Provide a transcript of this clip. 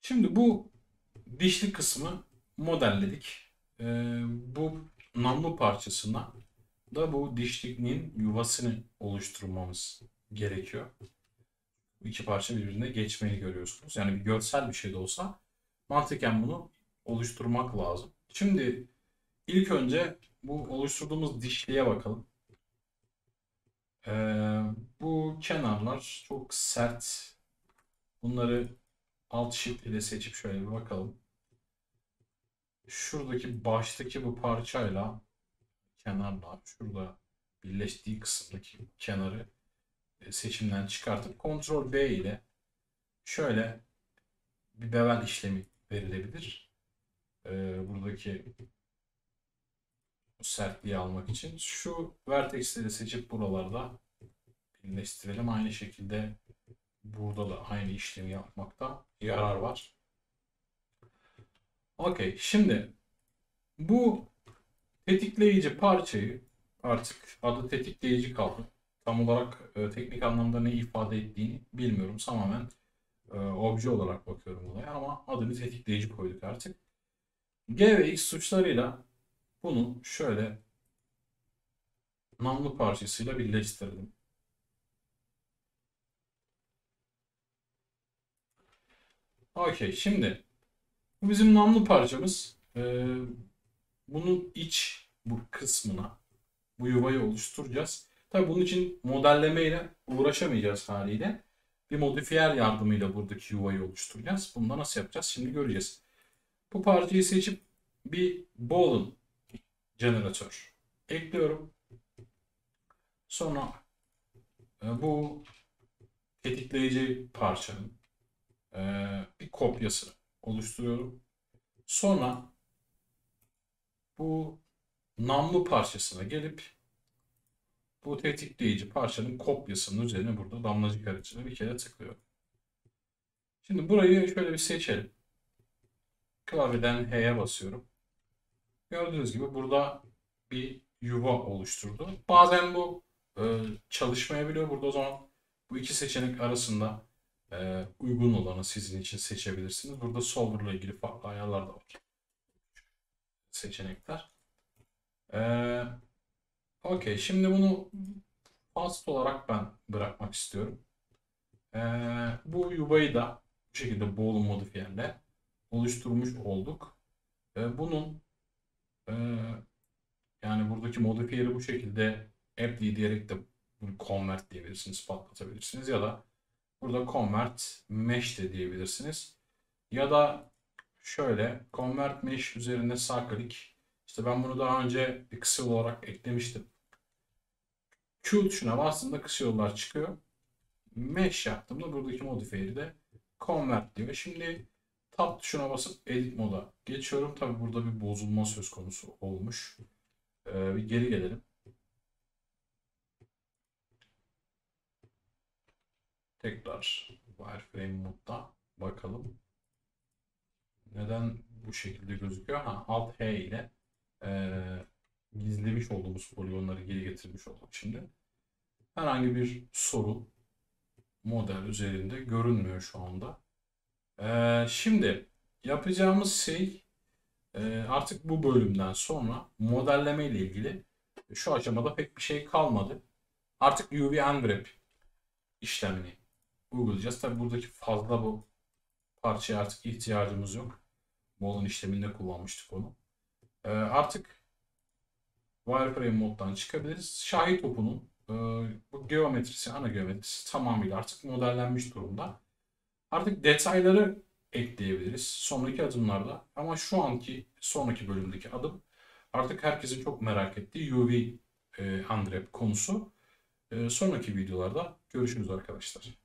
Şimdi bu dişli kısmı modelledik. Ee, bu namlu parçasına da bu dişliğin yuvasını oluşturmamız gerekiyor. Bu iki parça birbirine geçmeyi görüyorsunuz. Yani bir görsel bir şey de olsa mantıken bunu oluşturmak lazım. Şimdi ilk önce bu oluşturduğumuz dişliğe bakalım. Ee, bu kenarlar çok sert. Bunları alt shift ile seçip şöyle bir bakalım. Şuradaki baştaki bu parçayla kenarla şurada birleştiği kısımdaki kenarı seçimden çıkartıp Ctrl B ile şöyle bir bevel işlemi verilebilir. Ee, buradaki sertliği almak için şu vertexleri seçip buralarda birleştirelim. Aynı şekilde burada da aynı işlemi yapmakta yarar var. Okey. Şimdi bu tetikleyici parçayı artık adı tetikleyici kaldı. Tam olarak e, teknik anlamda ne ifade ettiğini bilmiyorum. Tamamen e, obje olarak bakıyorum olaya ama adını tetikleyici koyduk artık. G ve X tuşlarıyla bunu şöyle namlu parçasıyla birleştirdim. Okey şimdi bu bizim namlu parçamız. Ee, bunun iç bu kısmına bu yuvayı oluşturacağız. Tabi bunun için modellemeyle uğraşamayacağız haliyle. Bir modifiyer yardımıyla buradaki yuvayı oluşturacağız. Bunu da nasıl yapacağız şimdi göreceğiz. Bu parçayı seçip bir boolean jeneratör ekliyorum. Sonra e, bu tetikleyici parçanın e, bir kopyası oluşturuyorum. Sonra bu namlu parçasına gelip bu tetikleyici parçanın kopyasının üzerine burada damlacık aracına bir kere tıklıyorum. Şimdi burayı şöyle bir seçelim. Klavyeden H'ye basıyorum. Gördüğünüz gibi burada bir yuva oluşturdu. Bazen bu e, çalışmayabiliyor. Burada o zaman bu iki seçenek arasında e, uygun olanı sizin için seçebilirsiniz. Burada solver ile ilgili farklı ayarlar da var. Seçenekler. Ee, Okey. Şimdi bunu fast olarak ben bırakmak istiyorum. Ee, bu yuvayı da bu şekilde bol modifiyerle oluşturmuş olduk. Ee, bunun e, yani buradaki modifiyeri bu şekilde apply diyerek de bunu convert diyebilirsiniz, patlatabilirsiniz ya da burada convert mesh de diyebilirsiniz. Ya da şöyle convert mesh üzerinde sağ klik işte ben bunu daha önce bir kısa olarak eklemiştim. Q tuşuna bastığımda kısa yollar çıkıyor. Mesh yaptığımda buradaki modifiyeri de convert diyor. Şimdi tab tuşuna basıp edit moda geçiyorum. Tabi burada bir bozulma söz konusu olmuş. Ee, bir geri gelelim. Tekrar wireframe modda bakalım. Neden bu şekilde gözüküyor? Ha, Alt H ile e, gizlemiş olduğumuz poligonları geri getirmiş olduk şimdi. Herhangi bir sorun model üzerinde görünmüyor şu anda. E, şimdi yapacağımız şey e, artık bu bölümden sonra modelleme ile ilgili şu aşamada pek bir şey kalmadı. Artık UV Unwrap işlemini uygulayacağız. Tabi buradaki fazla bu parçaya artık ihtiyacımız yok. Bolun işleminde kullanmıştık onu. Ee, artık wireframe moddan çıkabiliriz. Şahit topunun e, bu geometrisi, ana geometrisi tamamıyla artık modellenmiş durumda. Artık detayları ekleyebiliriz sonraki adımlarda. Ama şu anki sonraki bölümdeki adım artık herkesin çok merak ettiği UV e, unwrap konusu. E, sonraki videolarda görüşürüz arkadaşlar.